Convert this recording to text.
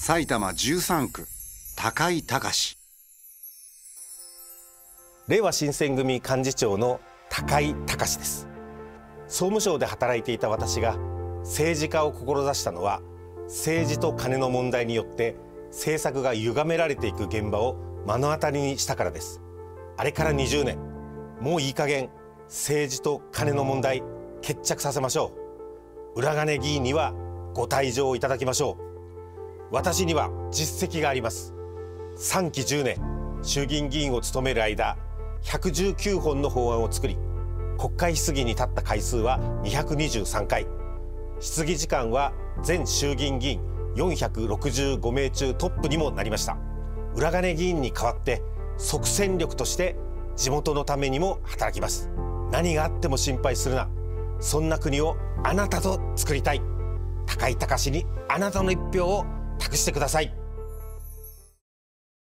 埼玉13区高井隆。令和新選組幹事長の高井隆です。総務省で働いていた私が政治家を志したのは政治と金の問題によって政策が歪められていく現場を目の当たりにしたからです。あれから20年。もういい加減政治と金の問題決着させましょう。裏金議員にはご退場いただきましょう。私には実績があります。3期10年衆議院議員を務める間119本の法案を作り国会質疑に立った回数は223回。質疑時間は全衆議院議員465名中トップにもなりました。裏金議員に代わって即戦力として地元のためにも働きます。何があっても心配するな。そんな国をあなたと作りたい。高井隆にあなたの一票を託してください。